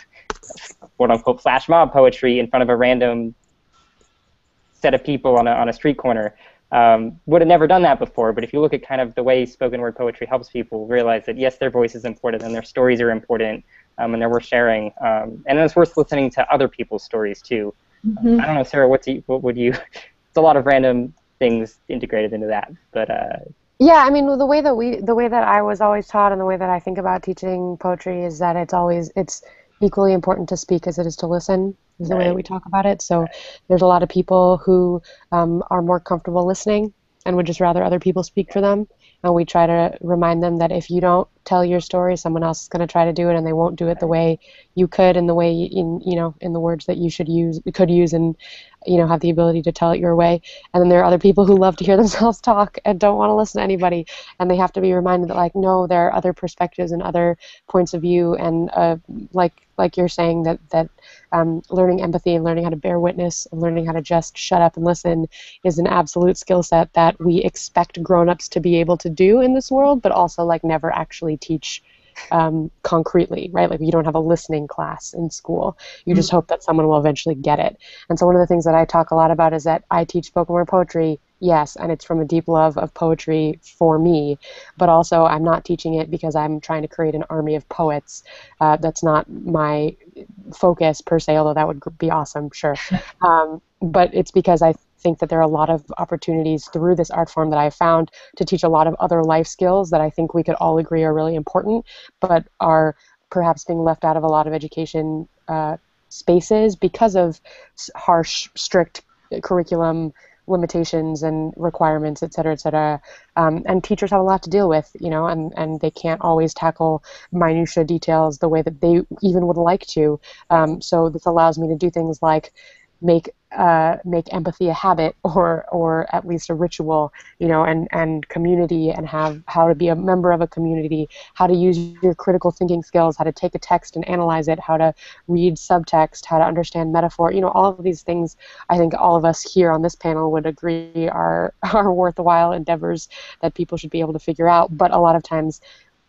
quote unquote flash mob poetry in front of a random set of people on a on a street corner. Um, would have never done that before, but if you look at kind of the way spoken word poetry helps people realize that yes, their voice is important and their stories are important, um, and they're worth sharing. Um, and it's worth listening to other people's stories too. Mm-hmm. I don't know, Sarah. What, you, what would you? it's a lot of random things integrated into that, but. Uh, yeah, I mean the way that we, the way that I was always taught, and the way that I think about teaching poetry is that it's always it's equally important to speak as it is to listen. Is the right. way that we talk about it. So there's a lot of people who um, are more comfortable listening and would just rather other people speak for them and we try to remind them that if you don't tell your story someone else is going to try to do it and they won't do it the way you could and the way in you know in the words that you should use could use and you know have the ability to tell it your way. And then there are other people who love to hear themselves talk and don't want to listen to anybody. And they have to be reminded that like no there are other perspectives and other points of view and uh, like like you're saying that that um, learning empathy and learning how to bear witness and learning how to just shut up and listen is an absolute skill set that we expect grown-ups to be able to do in this world but also like never actually teach um, concretely, right? Like you don't have a listening class in school. You just mm-hmm. hope that someone will eventually get it. And so one of the things that I talk a lot about is that I teach spoken word poetry, yes, and it's from a deep love of poetry for me, but also I'm not teaching it because I'm trying to create an army of poets. Uh, that's not my focus per se, although that would be awesome, sure. Um, but it's because I think that there are a lot of opportunities through this art form that I found to teach a lot of other life skills that I think we could all agree are really important, but are perhaps being left out of a lot of education uh, spaces because of harsh, strict curriculum limitations and requirements, et cetera, et cetera. Um, and teachers have a lot to deal with, you know, and, and they can't always tackle minutia details the way that they even would like to. Um, so this allows me to do things like make uh, make empathy a habit or or at least a ritual, you know, and and community and have how to be a member of a community, how to use your critical thinking skills, how to take a text and analyze it, how to read subtext, how to understand metaphor, you know, all of these things. I think all of us here on this panel would agree are are worthwhile endeavors that people should be able to figure out. But a lot of times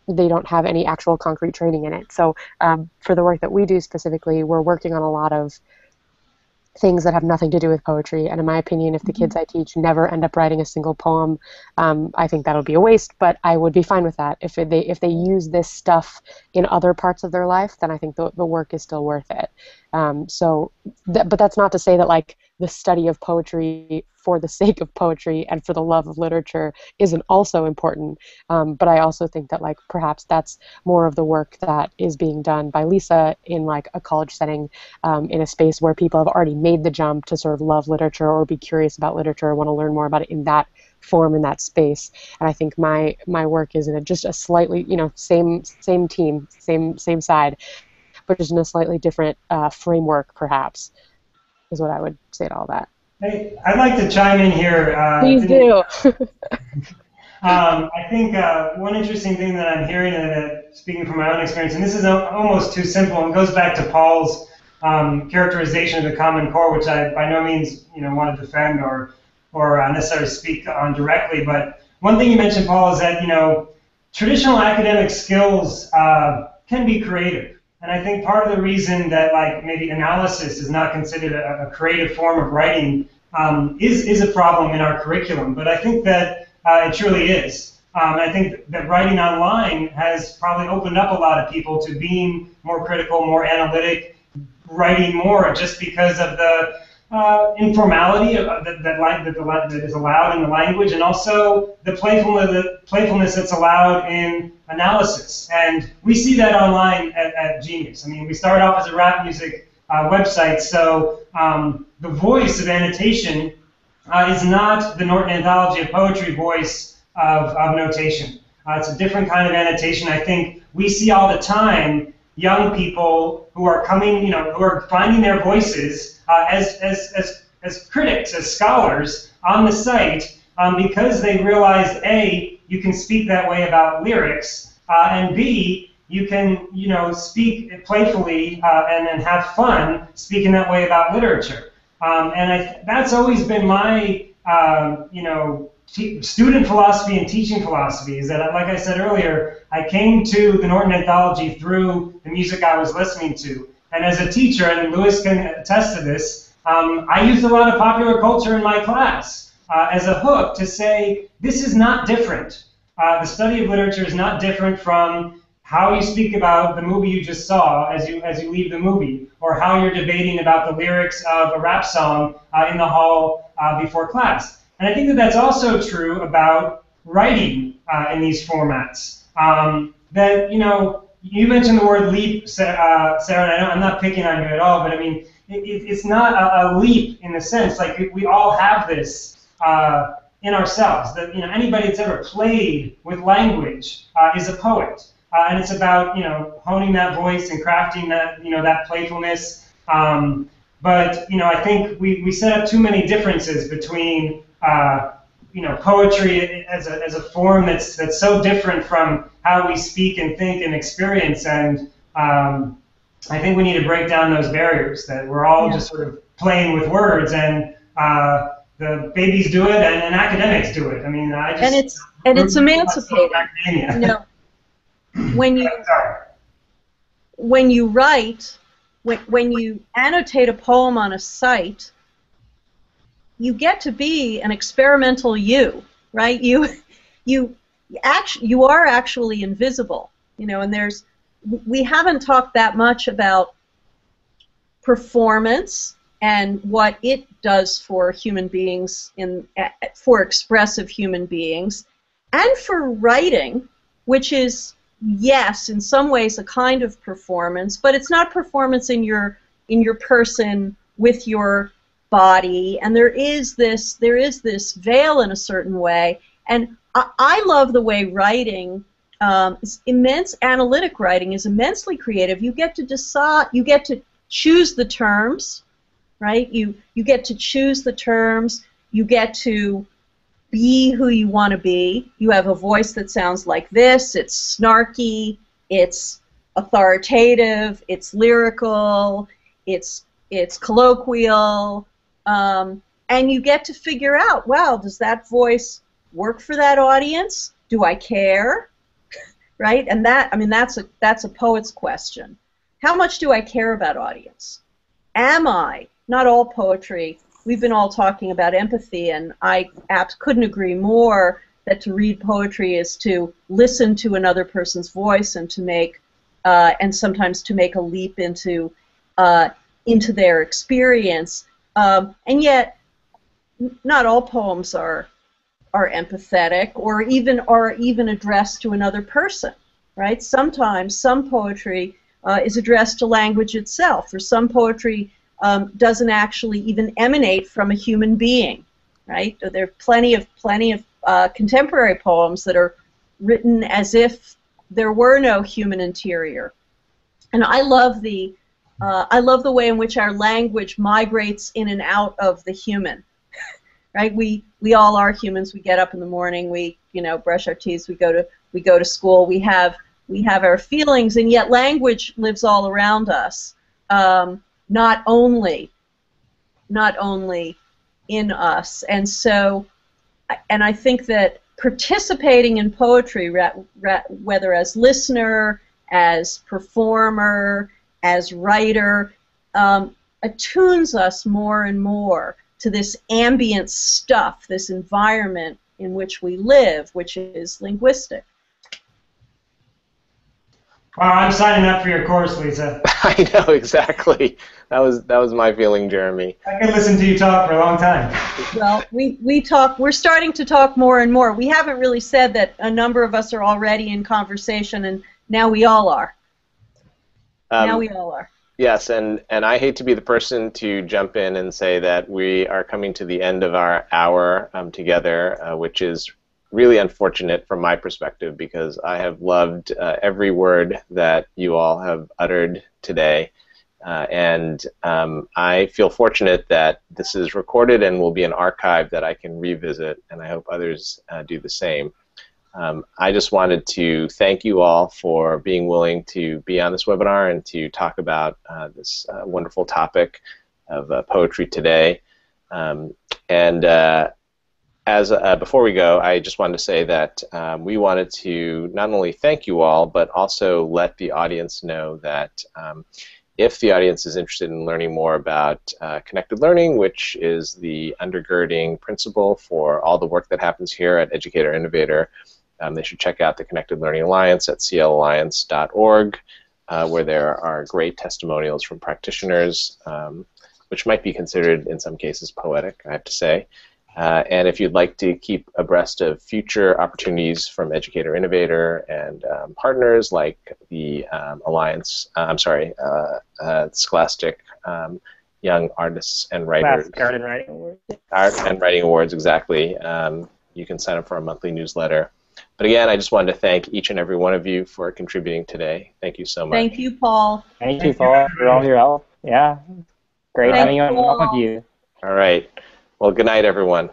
they don't have any actual concrete training in it. So um, for the work that we do specifically, we're working on a lot of things that have nothing to do with poetry. And in my opinion, if the kids mm-hmm. I teach never end up writing a single poem, um, I think that'll be a waste. But I would be fine with that. If they if they use this stuff in other parts of their life, then I think the the work is still worth it. Um, so, th- but that's not to say that like the study of poetry for the sake of poetry and for the love of literature isn't also important. Um, but I also think that like perhaps that's more of the work that is being done by Lisa in like a college setting, um, in a space where people have already made the jump to sort of love literature or be curious about literature or want to learn more about it in that form in that space. And I think my my work is in a, just a slightly you know same same team same same side, but just in a slightly different uh, framework perhaps is what I would say to all that. Hey, I'd like to chime in here. Uh, Please do. um, I think uh, one interesting thing that I'm hearing, uh, speaking from my own experience, and this is almost too simple, and goes back to Paul's um, characterization of the Common Core, which I by no means you know want to defend or or uh, necessarily speak on directly. But one thing you mentioned, Paul, is that you know traditional academic skills uh, can be creative and I think part of the reason that like maybe analysis is not considered a, a creative form of writing um, is is a problem in our curriculum. But I think that uh, it truly is. Um, I think that writing online has probably opened up a lot of people to being more critical, more analytic, writing more, just because of the uh, informality that, that, that, that is allowed in the language, and also the playfulness, the playfulness that's allowed in analysis. And we see that online at, at Genius. I mean, we started off as a rap music uh, website, so um, the voice of annotation uh, is not the Norton Anthology of Poetry voice of, of notation. Uh, it's a different kind of annotation. I think we see all the time young people who are coming, you know, who are finding their voices uh, as, as, as, as critics, as scholars on the site um, because they realize, A, you can speak that way about lyrics, uh, and B, you can, you know, speak playfully uh, and, and have fun speaking that way about literature. Um, and I, that's always been my, um, you know, student philosophy and teaching philosophy is that, like I said earlier, I came to the Norton Anthology through the music I was listening to. And as a teacher, and Louis can attest to this, um, I used a lot of popular culture in my class uh, as a hook to say, this is not different. Uh, the study of literature is not different from how you speak about the movie you just saw as you as you leave the movie, or how you're debating about the lyrics of a rap song uh, in the hall uh, before class. And I think that that's also true about writing uh, in these formats. Um, that, you know, you mentioned the word leap, uh, Sarah, and I am not picking on you at all, but I mean, it, it's not a, a, leap in the sense, like we all have this uh, in ourselves. That, you know, anybody that's ever played with language uh, is a poet. Uh, and it's about, you know, honing that voice and crafting that, you know, that playfulness. Um, but, you know, I think we, we set up too many differences between uh, you know, poetry as a, as a form that's, that's so different from how we speak and think and experience. And um, I think we need to break down those barriers that we're all yeah. just sort of playing with words and uh, the babies do it and, and, academics do it. I mean, I just. And it's, and it's emancipating. You know, when you, when you write, when, when you annotate a poem on a site, you get to be an experimental you, right? You, you, actually, you are actually invisible, you know. And there's, we haven't talked that much about performance and what it does for human beings in for expressive human beings, and for writing, which is yes, in some ways a kind of performance, but it's not performance in your in your person with your body, and there is this there is this veil in a certain way. And I, I love the way writing um, immense analytic writing is immensely creative. You get to decide, you get to choose the terms, right? You you get to choose the terms. You get to be who you want to be. You have a voice that sounds like this. It's snarky. It's authoritative. It's lyrical. It's it's colloquial. Um, and you get to figure out, well, does that voice work for that audience? Do I care? right? And that, I mean, that's a that's a poet's question. How much do I care about audience? Am I? Not all poetry. We've been all talking about empathy, and I couldn't agree more that to read poetry is to listen to another person's voice and to make, uh, and sometimes to make a leap into, uh, into their experience um, and yet, not all poems are are empathetic or even are even addressed to another person, right? Sometimes some poetry uh, is addressed to language itself, or some poetry um, doesn't actually even emanate from a human being, right? There are plenty of plenty of uh, contemporary poems that are written as if there were no human interior, and I love the uh, I love the way in which our language migrates in and out of the human. right? We we all are humans. We get up in the morning. We you know brush our teeth. We go to we go to school. We have we have our feelings, and yet language lives all around us. Um, not only not only in us, and so and I think that participating in poetry, whether as listener, as performer, as writer um, attunes us more and more to this ambient stuff, this environment in which we live, which is linguistic. Wow, I'm signing up for your course, Lisa. I know exactly. That was that was my feeling, Jeremy. I could listen to you talk for a long time. Well, we, we talk, we're starting to talk more and more. We haven't really said that a number of us are already in conversation, and now we all are. Um, now we all are. Yes, and, and I hate to be the person to jump in and say that we are coming to the end of our hour um, together, uh, which is really unfortunate from my perspective because I have loved uh, every word that you all have uttered today. Uh, and um, I feel fortunate that this is recorded and will be an archive that I can revisit, and I hope others uh, do the same. Um, I just wanted to thank you all for being willing to be on this webinar and to talk about uh, this uh, wonderful topic of uh, poetry today. Um, and as uh, before we go, I just wanted to say that um, we wanted to not only thank you all, but also let the audience know that um, if the audience is interested in learning more about uh, connected learning, which is the undergirding principle for all the work that happens here at Educator Innovator, um, they should check out the Connected Learning Alliance at clalliance.org, uh, where there are great testimonials from practitioners, um, which might be considered in some cases poetic, I have to say. Uh, and if you'd like to keep abreast of future opportunities from Educator Innovator and um, partners like the um, Alliance, uh, I'm sorry, uh, uh Scholastic um, Young Artists and Writers. Art and Writing Awards. Art and Writing Awards, exactly. Um, you can sign up for a monthly newsletter. But again, I just wanted to thank each and every one of you for contributing today. Thank you so much. Thank you, Paul. Thank you, Paul, for all your help. Yeah, great Thank having you you on all all. of you. All right. Well, good night, everyone.